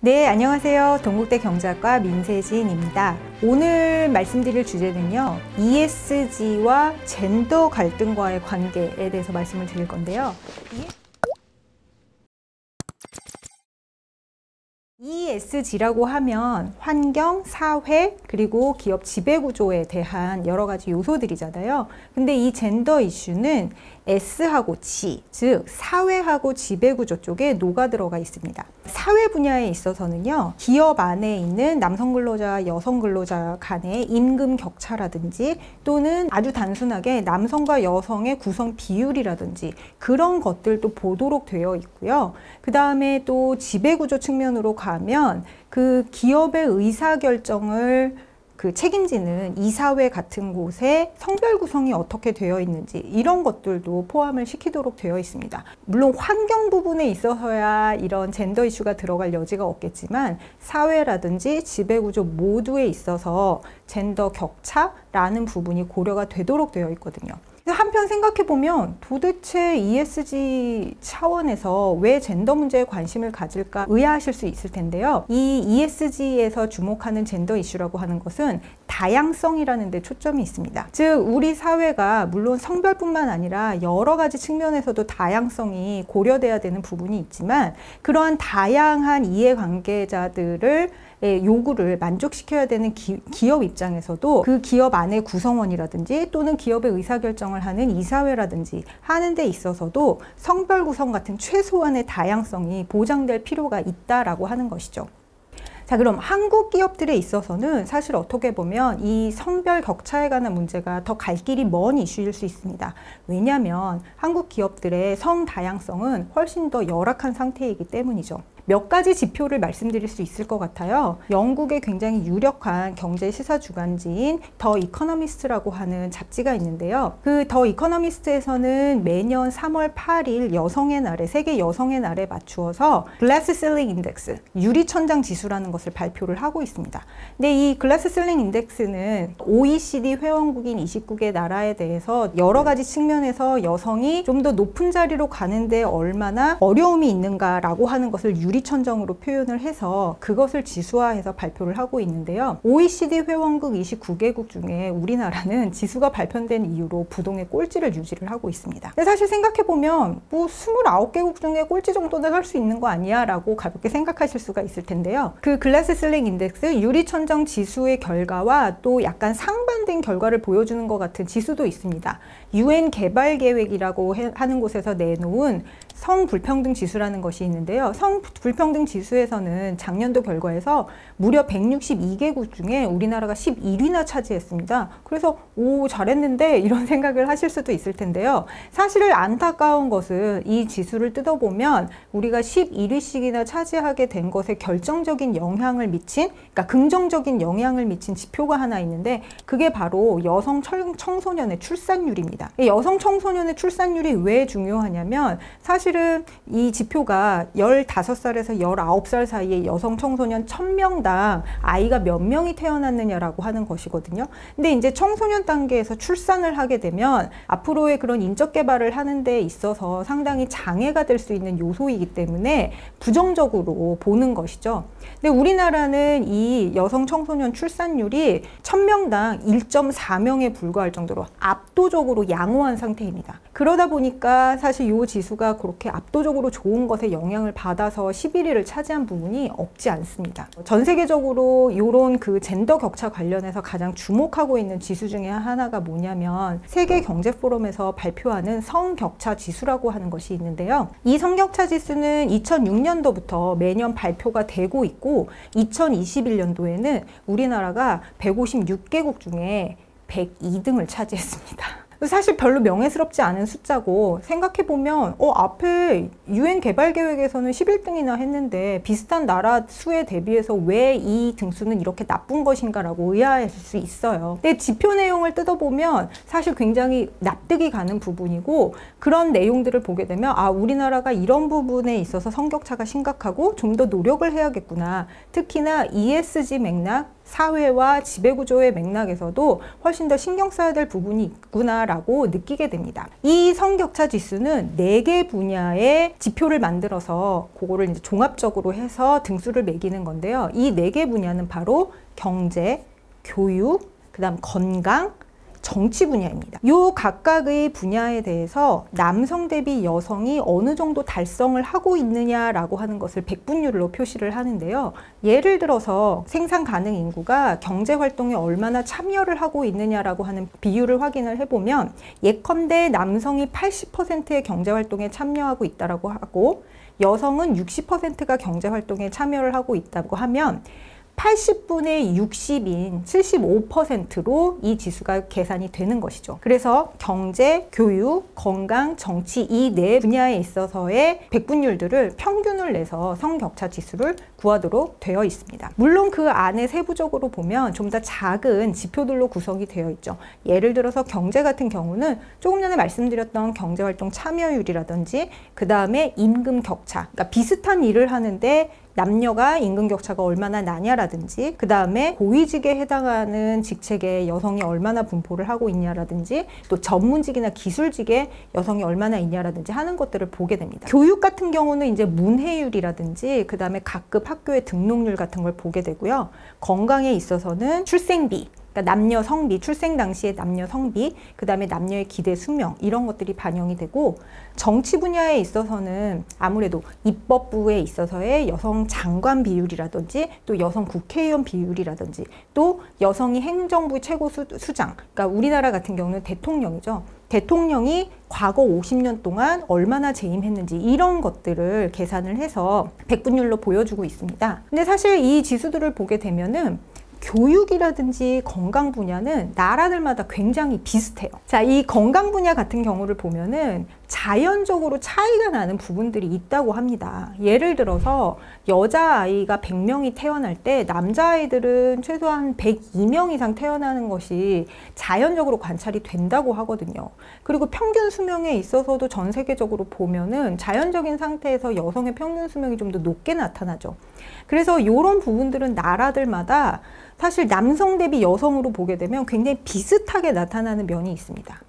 네, 안녕하세요. 동국대 경제학과 민세진입니다. 오늘 말씀드릴 주제는요, ESG와 젠더 갈등과의 관계에 대해서 말씀을 드릴 건데요. ESG라고 하면 환경, 사회, 그리고 기업 지배구조에 대한 여러 가지 요소들이잖아요. 근데 이 젠더 이슈는 S하고 G, 즉 사회하고 지배구조 쪽에 녹아 들어가 있습니다. 사회 분야에 있어서는요. 기업 안에 있는 남성 근로자와 여성 근로자 간의 임금 격차라든지 또는 아주 단순하게 남성과 여성의 구성 비율이라든지 그런 것들도 보도록 되어 있고요. 그 다음에 또 지배구조 측면으로 가면 그 기업의 의사결정을 그 책임지는 이사회 같은 곳에 성별 구성이 어떻게 되어 있는지 이런 것들도 포함을 시키도록 되어 있습니다. 물론 환경 부분에 있어서야 이런 젠더 이슈가 들어갈 여지가 없겠지만 사회라든지 지배구조 모두에 있어서 젠더 격차라는 부분이 고려가 되도록 되어 있거든요. 한편 생각해 보면 도대체 ESG 차원에서 왜 젠더 문제에 관심을 가질까 의아하실 수 있을 텐데요. 이 ESG에서 주목하는 젠더 이슈라고 하는 것은 다양성이라는 데 초점이 있습니다. 즉 우리 사회가 물론 성별뿐만 아니라 여러 가지 측면에서도 다양성이 고려돼야 되는 부분이 있지만 그러한 다양한 이해관계자들을 요구를 만족시켜야 되는 기업 입장에서도 그 기업 안의 구성원이라든지 또는 기업의 의사결정을 하는 이사회라든지 하는 데 있어서도 성별 구성 같은 최소한의 다양성이 보장될 필요가 있다라고 하는 것이죠. 자 그럼 한국 기업들에 있어서는 사실 어떻게 보면 이 성별 격차에 관한 문제가 더 갈 길이 먼 이슈일 수 있습니다. 왜냐하면 한국 기업들의 성 다양성은 훨씬 더 열악한 상태이기 때문이죠. 몇 가지 지표를 말씀드릴 수 있을 것 같아요. 영국의 굉장히 유력한 경제 시사 주간지인 The Economist라고 하는 잡지가 있는데요. 그 The Economist에서는 매년 3월 8일 여성의 날에 세계 여성의 날에 맞추어서 Glass Ceiling Index 유리천장 지수라는 것을 발표를 하고 있습니다. 근데 이 Glass Ceiling Index는 OECD 회원국인 29개 나라에 대해서 여러 가지 측면에서 여성이 좀 더 높은 자리로 가는데 얼마나 어려움이 있는가라고 하는 것을 유리 유리천정으로 표현을 해서 그것을 지수화해서 발표를 하고 있는데요. OECD 회원국 29개국 중에 우리나라는 지수가 발표된 이후로 부동의 꼴찌를 유지를 하고 있습니다. 사실 생각해보면 뭐 29개국 중에 꼴찌 정도는 할 수 있는 거 아니야? 라고 가볍게 생각하실 수가 있을 텐데요. 그 Glass Ceiling Index 유리천정 지수의 결과와 또 약간 상반된 결과를 보여주는 것 같은 지수도 있습니다. UN 개발 계획이라고 하는 곳에서 내놓은 성불평등 지수라는 것이 있는데요. 성불평등 지수에서는 작년도 결과에서 무려 162개국 중에 우리나라가 11위나 차지했습니다. 그래서 오 잘했는데 이런 생각을 하실 수도 있을 텐데요. 사실 안타까운 것은 이 지수를 뜯어보면 우리가 11위씩이나 차지하게 된 것에 결정적인 영향을 미친 그러니까 긍정적인 영향을 미친 지표가 하나 있는데 그게 바로 여성 청소년의 출산율입니다. 여성 청소년의 출산율이 왜 중요하냐면 사실 사실은 이 지표가 15살에서 19살 사이에 여성 청소년 1000명당 아이가 몇 명이 태어났느냐라고 하는 것이거든요. 근데 이제 청소년 단계에서 출산을 하게 되면 앞으로의 그런 인적 개발을 하는 데 있어서 상당히 장애가 될 수 있는 요소이기 때문에 부정적으로 보는 것이죠. 근데 우리나라는 이 여성 청소년 출산율이 1000명당 1.4명에 불과할 정도로 압도적으로 양호한 상태입니다. 그러다 보니까 사실 이 지수가 그렇게 압도적으로 좋은 것에 영향을 받아서 11위를 차지한 부분이 없지 않습니다. 전 세계적으로 이런 그 젠더 격차 관련해서 가장 주목하고 있는 지수 중에 하나가 뭐냐면 세계 경제 포럼에서 발표하는 성격차 지수라고 하는 것이 있는데요. 이 성격차 지수는 2006년도부터 매년 발표가 되고 있고 2021년도에는 우리나라가 156개국 중에 102등을 차지했습니다. 사실 별로 명예스럽지 않은 숫자고 생각해보면 어 앞에 유엔 개발 계획에서는 11등이나 했는데 비슷한 나라 수에 대비해서 왜 이 등수는 이렇게 나쁜 것인가 라고 의아할 수 있어요. 근데 지표 내용을 뜯어보면 사실 굉장히 납득이 가는 부분이고 그런 내용들을 보게 되면 아 우리나라가 이런 부분에 있어서 성격차가 심각하고 좀 더 노력을 해야겠구나. 특히나 ESG 맥락 사회와 지배구조의 맥락에서도 훨씬 더 신경 써야 될 부분이 있구나라고 느끼게 됩니다. 이 성격차 지수는 네 개 분야의 지표를 만들어서 그거를 이제 종합적으로 해서 등수를 매기는 건데요. 이 네 개 분야는 바로 경제, 교육, 그 다음 건강, 정치 분야입니다. 요 각각의 분야에 대해서 남성 대비 여성이 어느 정도 달성을 하고 있느냐라고 하는 것을 백분율로 표시를 하는데요. 예를 들어서 생산 가능 인구가 경제 활동에 얼마나 참여를 하고 있느냐라고 하는 비율을 확인을 해보면 예컨대 남성이 80%의 경제 활동에 참여하고 있다라고 하고 여성은 60%가 경제 활동에 참여를 하고 있다고 하면 80분의 60인 75%로 이 지수가 계산이 되는 것이죠. 그래서 경제, 교육, 건강, 정치 이 네 분야에 있어서의 백분율들을 평균을 내서 성격차 지수를 구하도록 되어 있습니다. 물론 그 안에 세부적으로 보면 좀 더 작은 지표들로 구성이 되어 있죠. 예를 들어서 경제 같은 경우는 조금 전에 말씀드렸던 경제활동 참여율이라든지 그 다음에 임금 격차, 그러니까 비슷한 일을 하는데 남녀가 임금 격차가 얼마나 나냐라든지 그 다음에 고위직에 해당하는 직책에 여성이 얼마나 분포를 하고 있냐라든지 또 전문직이나 기술직에 여성이 얼마나 있냐라든지 하는 것들을 보게 됩니다. 교육 같은 경우는 이제 문해율이라든지 그 다음에 각급 학교의 등록률 같은 걸 보게 되고요. 건강에 있어서는 출생비 그러니까 남녀 성비, 출생 당시의 남녀 성비, 그 다음에 남녀의 기대 수명 이런 것들이 반영이 되고 정치 분야에 있어서는 아무래도 입법부에 있어서의 여성 장관 비율이라든지 또 여성 국회의원 비율이라든지 또 여성이 행정부 최고 수, 수장, 그러니까 우리나라 같은 경우는 대통령이죠. 대통령이 과거 50년 동안 얼마나 재임했는지 이런 것들을 계산을 해서 백분율로 보여주고 있습니다. 근데 사실 이 지수들을 보게 되면은 교육이라든지 건강 분야는 나라들마다 굉장히 비슷해요. 자, 이 건강 분야 같은 경우를 보면은 자연적으로 차이가 나는 부분들이 있다고 합니다. 예를 들어서 여자아이가 100명이 태어날 때 남자아이들은 최소한 102명 이상 태어나는 것이 자연적으로 관찰이 된다고 하거든요. 그리고 평균 수명에 있어서도 전 세계적으로 보면은 자연적인 상태에서 여성의 평균 수명이 좀 더 높게 나타나죠. 그래서 이런 부분들은 나라들마다 사실 남성 대비 여성으로 보게 되면 굉장히 비슷하게 나타나는 면이 있습니다.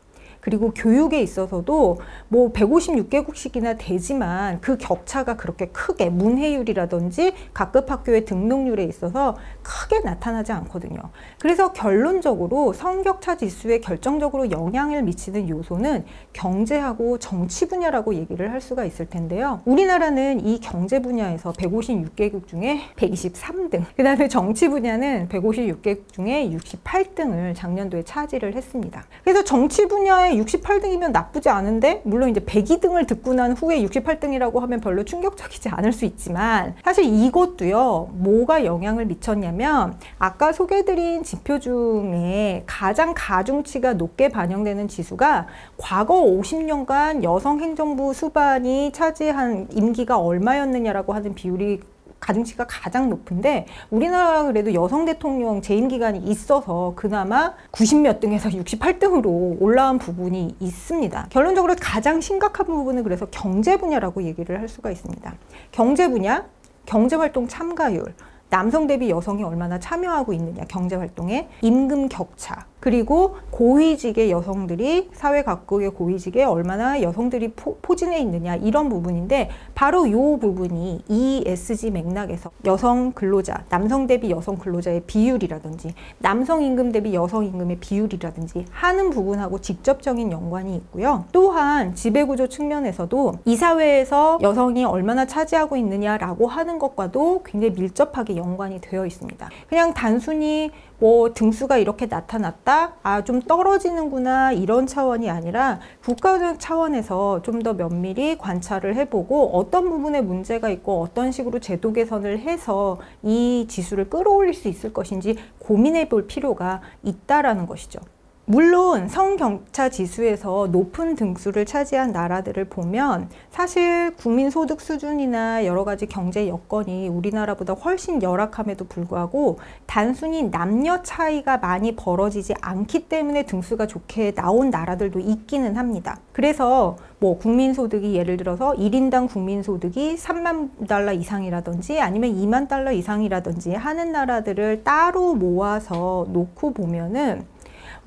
그리고 교육에 있어서도 뭐 156개국씩이나 되지만 그 격차가 그렇게 크게 문해율이라든지 각급 학교의 등록률에 있어서 크게 나타나지 않거든요. 그래서 결론적으로 성격차 지수에 결정적으로 영향을 미치는 요소는 경제하고 정치 분야라고 얘기를 할 수가 있을 텐데요. 우리나라는 이 경제 분야에서 156개국 중에 123등, 그 다음에 정치 분야는 156개국 중에 68등을 작년도에 차지를 했습니다. 그래서 정치 분야의 68등이면 나쁘지 않은데 물론 이제 102등을 듣고 난 후에 68등이라고 하면 별로 충격적이지 않을 수 있지만 사실 이것도요 뭐가 영향을 미쳤냐면 아까 소개드린 지표 중에 가장 가중치가 높게 반영되는 지수가 과거 50년간 여성 행정부 수반이 차지한 임기가 얼마였느냐라고 하는 비율이 가중치가 가장 높은데 우리나라 그래도 여성 대통령 재임 기간이 있어서 그나마 90몇 등에서 68등으로 올라온 부분이 있습니다. 결론적으로 가장 심각한 부분은 그래서 경제 분야라고 얘기를 할 수가 있습니다. 경제 분야, 경제활동 참가율, 남성 대비 여성이 얼마나 참여하고 있느냐 경제 활동에 임금 격차 그리고 고위직의 여성들이 사회 각국의 고위직에 얼마나 여성들이 포, 진해 있느냐 이런 부분인데 바로 이 부분이 ESG 맥락에서 여성 근로자, 남성 대비 여성 근로자의 비율이라든지 남성 임금 대비 여성 임금의 비율이라든지 하는 부분하고 직접적인 연관이 있고요. 또한 지배구조 측면에서도 이 사회에서 여성이 얼마나 차지하고 있느냐라고 하는 것과도 굉장히 밀접하게 연관이 되어 있습니다. 그냥 단순히 뭐 등수가 이렇게 나타났다 아 좀 떨어지는구나 이런 차원이 아니라 국가적 차원에서 좀 더 면밀히 관찰을 해보고 어떤 부분에 문제가 있고 어떤 식으로 제도 개선을 해서 이 지수를 끌어올릴 수 있을 것인지 고민해 볼 필요가 있다라는 것이죠. 물론 성경차 지수에서 높은 등수를 차지한 나라들을 보면 사실 국민 소득 수준이나 여러 가지 경제 여건이 우리나라보다 훨씬 열악함에도 불구하고 단순히 남녀 차이가 많이 벌어지지 않기 때문에 등수가 좋게 나온 나라들도 있기는 합니다. 그래서 뭐 국민 소득이 예를 들어서 1인당 국민 소득이 3만 달러 이상이라든지 아니면 2만 달러 이상이라든지 하는 나라들을 따로 모아서 놓고 보면은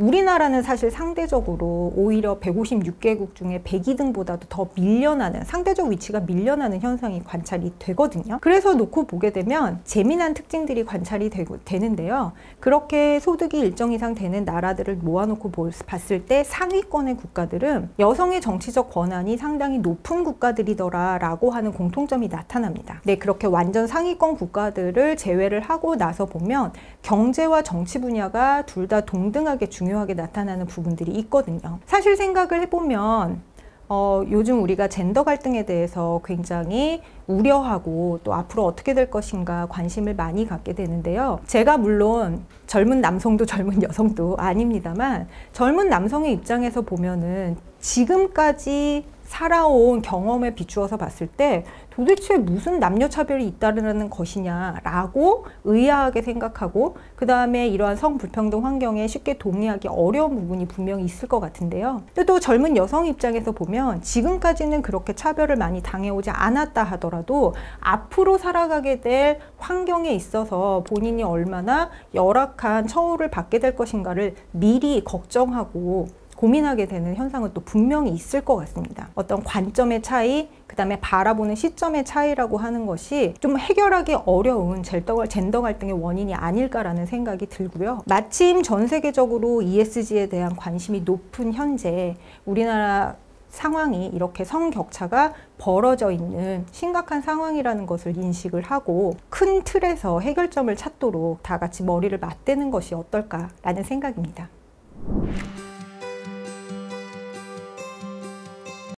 우리나라는 사실 상대적으로 오히려 156개국 중에 102등보다도 더 밀려나는 상대적 위치가 밀려나는 현상이 관찰이 되거든요. 그래서 놓고 보게 되면 재미난 특징들이 관찰이 되고, 되는데요. 그렇게 소득이 일정 이상 되는 나라들을 모아놓고 봤을 때 상위권의 국가들은 여성의 정치적 권한이 상당히 높은 국가들이더라라고 하는 공통점이 나타납니다. 네, 그렇게 완전 상위권 국가들을 제외를 하고 나서 보면 경제와 정치 분야가 둘 다 동등하게 중요 중요하게 나타나는 부분들이 있거든요. 사실 생각을 해보면 어, 요즘 우리가 젠더 갈등에 대해서 굉장히 우려하고 또 앞으로 어떻게 될 것인가 관심을 많이 갖게 되는데요. 제가 물론 젊은 남성도 젊은 여성도 아닙니다만 젊은 남성의 입장에서 보면은 지금까지 살아온 경험에 비추어서 봤을 때 도대체 무슨 남녀 차별이 있다는 것이냐라고 의아하게 생각하고 그 다음에 이러한 성불평등 환경에 쉽게 동의하기 어려운 부분이 분명히 있을 것 같은데요. 또 젊은 여성 입장에서 보면 지금까지는 그렇게 차별을 많이 당해오지 않았다 하더라도 앞으로 살아가게 될 환경에 있어서 본인이 얼마나 열악한 처우를 받게 될 것인가를 미리 걱정하고 고민하게 되는 현상은 또 분명히 있을 것 같습니다. 어떤 관점의 차이, 그 다음에 바라보는 시점의 차이라고 하는 것이 좀 해결하기 어려운 젠더 갈등의 원인이 아닐까라는 생각이 들고요. 마침 전 세계적으로 ESG에 대한 관심이 높은 현재 우리나라 상황이 이렇게 성격차가 벌어져 있는 심각한 상황이라는 것을 인식을 하고 큰 틀에서 해결점을 찾도록 다 같이 머리를 맞대는 것이 어떨까라는 생각입니다.